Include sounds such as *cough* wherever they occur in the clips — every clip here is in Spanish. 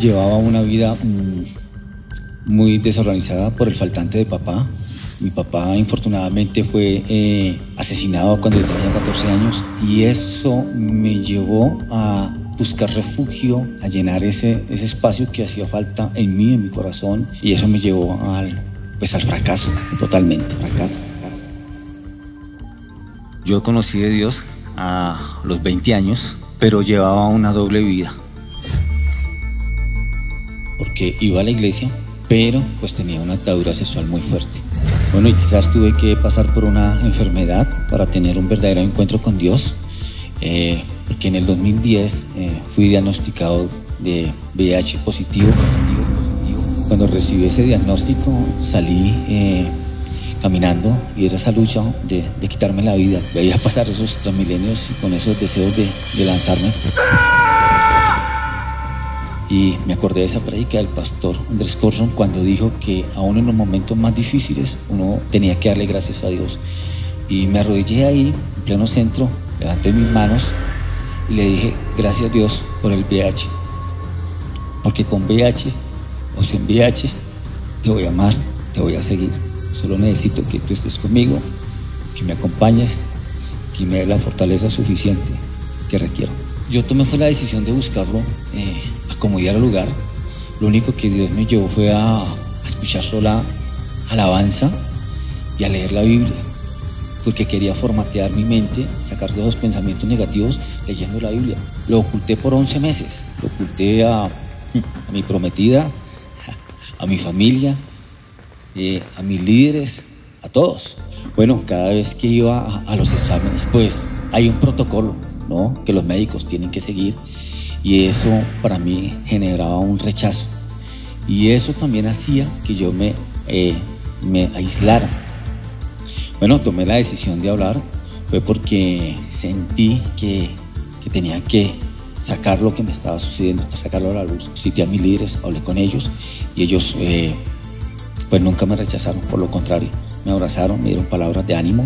Llevaba una vida mm, muy desorganizada por el faltante de papá. Mi papá infortunadamente fue eh, asesinado cuando tenía 14 años y eso me llevó a buscar refugio, a llenar ese, ese espacio que hacía falta en mí, en mi corazón y eso me llevó al, pues al fracaso, totalmente, fracaso. Yo conocí de Dios a los 20 años, pero llevaba una doble vida. Porque iba a la iglesia, pero pues tenía una atadura sexual muy fuerte. Bueno, y quizás tuve que pasar por una enfermedad para tener un verdadero encuentro con Dios, eh, porque en el 2010 eh, fui diagnosticado de VIH positivo. Cuando recibí ese diagnóstico salí eh, caminando y era esa lucha de, quitarme la vida. Veía pasar esos tres milenios y con esos deseos de, de lanzarme. Y me acordé de esa prédica del pastor Andrés Corson cuando dijo que aún en los momentos más difíciles uno tenía que darle gracias a Dios. Y me arrodillé ahí, en pleno centro, levanté mis manos y le dije, gracias Dios por el VIH. Porque con VIH o sin VIH te voy a amar, te voy a seguir. Solo necesito que tú estés conmigo, que me acompañes, que me dé la fortaleza suficiente que requiero. Yo tomé fue la decisión de buscarlo, eh, acomodar el lugar. Lo único que Dios me llevó fue a, escuchar sola alabanza y a leer la Biblia, porque quería formatear mi mente, sacar todos los pensamientos negativos leyendo la Biblia. Lo oculté por 11 meses, lo oculté a, a mi prometida, a mi familia, eh, a mis líderes, a todos. Bueno, cada vez que iba a, los exámenes, pues hay un protocolo, ¿no? Que los médicos tienen que seguir y eso para mí generaba un rechazo. Y eso también hacía que yo me, eh, me aislara. Bueno, tomé la decisión de hablar, fue porque sentí que, que tenía que sacar lo que me estaba sucediendo, sacarlo a la luz. Cité a mis líderes, hablé con ellos y ellos eh, pues nunca me rechazaron, por lo contrario, me abrazaron, me dieron palabras de ánimo.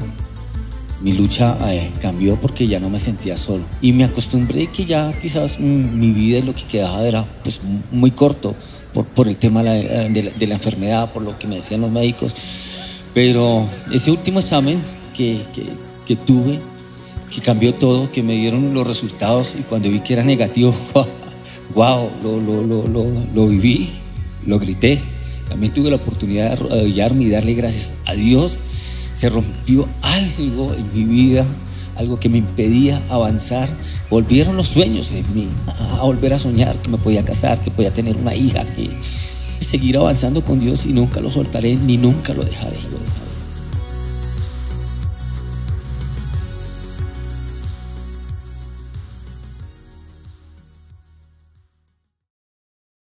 Mi lucha eh, cambió porque ya no me sentía solo y me acostumbré que ya quizás mm, mi vida y lo que quedaba era pues muy corto por, por el tema de la, de, la, enfermedad, por lo que me decían los médicos. Pero ese último examen que, que, que tuve, que cambió todo, que me dieron los resultados y cuando vi que era negativo, *laughs* wow, lo, lo, lo, lo viví, lo grité. También tuve la oportunidad de arrodillarme y darle gracias a Dios. Se rompió algo en mi vida, algo que me impedía avanzar. Volvieron los sueños en mí, a volver a soñar que me podía casar, que podía tener una hija, que seguir avanzando con Dios y nunca lo soltaré ni nunca lo dejaré.